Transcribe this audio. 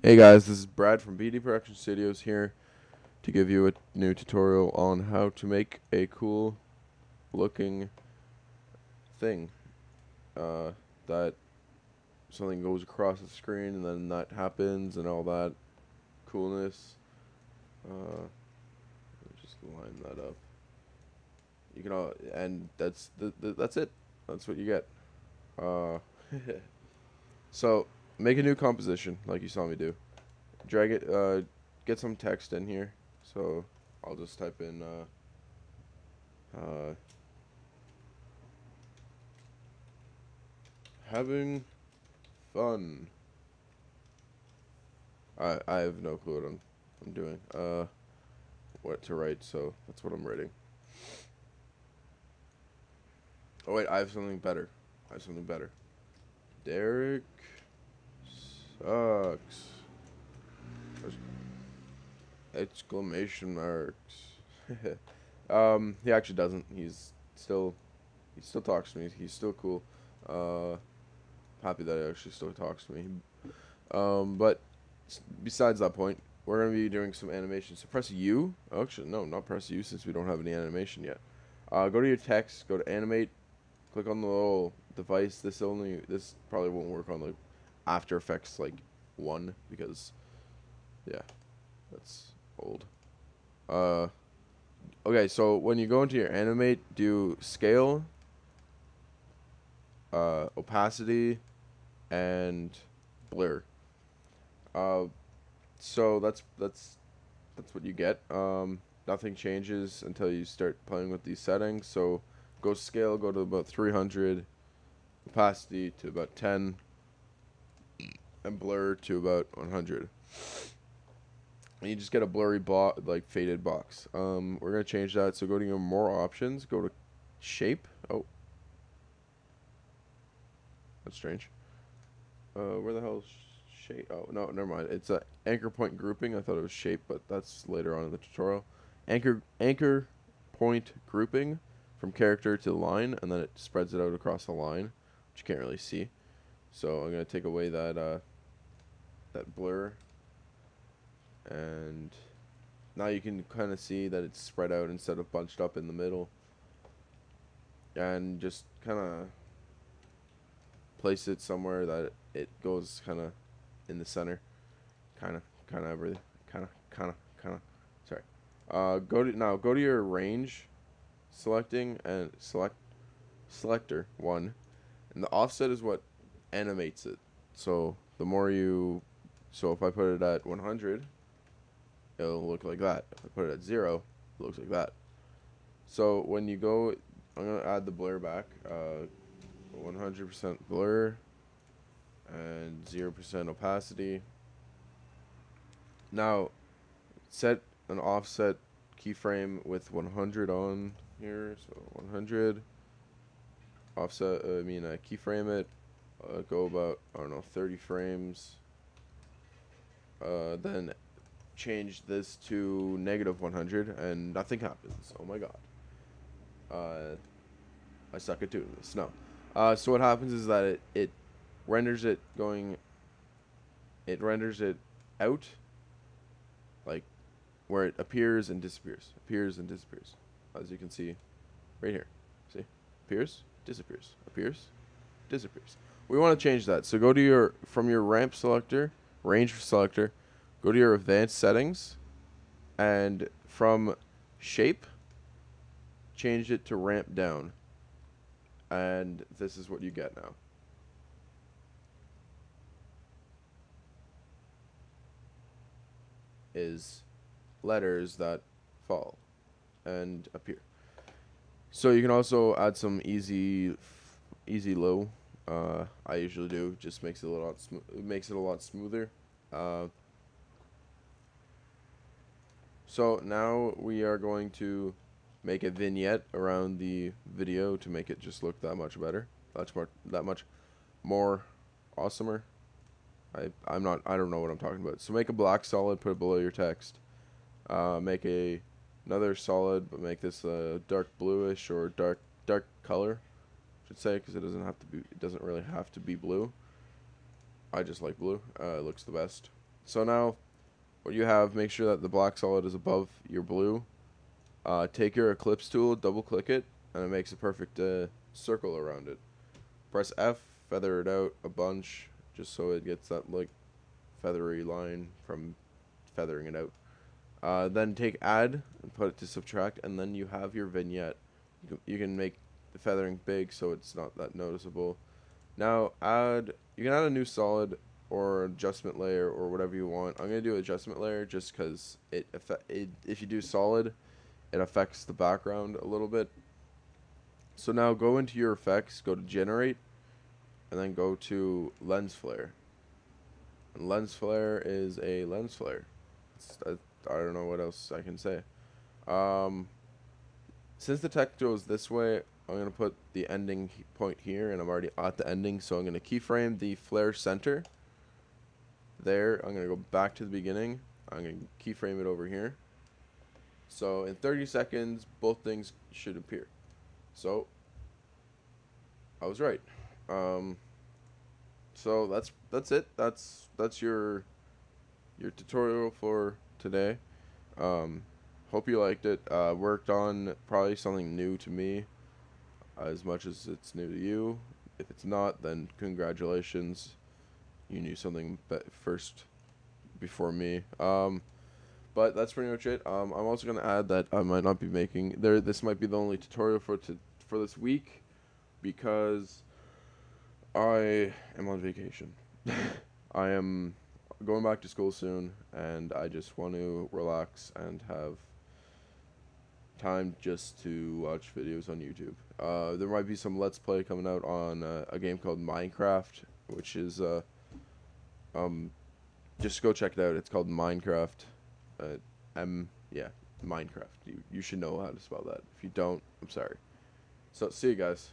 Hey guys, this is Brad from BD Production Studios here to give you a new tutorial on how to make a cool looking thing uh, that something goes across the screen and then that happens and all that coolness. Uh, just line that up. You can all and that's the, the that's it. That's what you get. Uh, so make a new composition like you saw me do. Drag it, uh, get some text in here. So I'll just type in, uh, uh, having fun. I I have no clue what I'm I'm doing. Uh, what to write? So that's what I'm writing. Oh wait, I have something better. I have something better. Derek sucks. Exclamation marks. um, he actually doesn't. He's still, he still talks to me. He's still cool. Uh, happy that he actually still talks to me. Um, but besides that point, we're gonna be doing some animation. So press U. Actually, no, not press U since we don't have any animation yet. Uh, go to your text. Go to animate. Click on the little device. This only. This probably won't work on the after Effects like one because yeah, that's old. Uh, okay, so when you go into your animate, do scale, uh, opacity, and blur. Uh, so that's that's that's what you get. Um, nothing changes until you start playing with these settings. So go scale, go to about 300, opacity to about 10 and blur to about 100. And you just get a blurry bo like faded box. Um, we're gonna change that. So go to your more options. Go to shape. Oh, that's strange. Uh, where the hell shape? Oh no, never mind. It's a anchor point grouping. I thought it was shape, but that's later on in the tutorial. Anchor anchor point grouping from character to line, and then it spreads it out across the line, which you can't really see. So I'm gonna take away that uh, that blur. And now you can kind of see that it's spread out instead of bunched up in the middle. And just kind of place it somewhere that it goes kind of in the center. Kind of kind of everything kind of kind of kind of sorry. Uh go to now go to your range selecting and select selector one. And the offset is what animates it so the more you so if I put it at 100, it'll look like that. If I put it at 0, it looks like that. So when you go, I'm to add the blur back. 100% uh, blur and 0% opacity. Now, set an offset keyframe with 100 on here. So 100. Offset, uh, I mean, uh, keyframe it. Uh, go about, I don't know, 30 frames uh, then change this to negative 100 and nothing happens. Oh my god. Uh, I suck at doing this. No. Uh, so what happens is that it, it renders it going, it renders it out, like where it appears and disappears, appears and disappears, as you can see right here. See? Appears, disappears, appears, disappears. We want to change that. So go to your, from your ramp selector, range selector, go to your advanced settings, and from shape, change it to ramp down. And this is what you get now. Is letters that fall and appear. So you can also add some easy, easy low uh, I usually do. Just makes it a lot makes it a lot smoother. Uh, so now we are going to make a vignette around the video to make it just look that much better. That's more that much more awesomer. I I'm not I don't know what I'm talking about. So make a black solid, put it below your text. Uh, make a another solid, but make this a dark bluish or dark dark color should say, because it doesn't have to be. It doesn't really have to be blue. I just like blue. Uh, it looks the best. So now, what you have, make sure that the black solid is above your blue. Uh, take your ellipse tool, double click it, and it makes a perfect uh, circle around it. Press F, feather it out a bunch, just so it gets that like feathery line from feathering it out. Uh, then take add and put it to subtract, and then you have your vignette. You can, you can make the feathering big so it's not that noticeable. Now add, you can add a new solid or adjustment layer or whatever you want. I'm gonna do adjustment layer just because it, it if you do solid, it affects the background a little bit. So now go into your effects, go to generate, and then go to lens flare. And lens flare is a lens flare. I, I don't know what else I can say. Um, since the text goes this way, I'm going to put the ending point here, and I'm already at the ending, so I'm going to keyframe the flare center. There, I'm going to go back to the beginning. I'm going to keyframe it over here. So in 30 seconds, both things should appear. So, I was right. Um, so that's that's it. That's that's your your tutorial for today. Um, hope you liked it. Uh, worked on probably something new to me as much as it's new to you. If it's not, then congratulations. You knew something first before me. Um, but that's pretty much it. Um, I'm also gonna add that I might not be making there. This might be the only tutorial for to for this week because I am on vacation. I am going back to school soon, and I just want to relax and have time just to watch videos on YouTube. Uh, there might be some Let's Play coming out on uh, a game called Minecraft, which is uh, um, just go check it out. It's called Minecraft. Uh, M yeah Minecraft. You you should know how to spell that. If you don't, I'm sorry. So see you guys.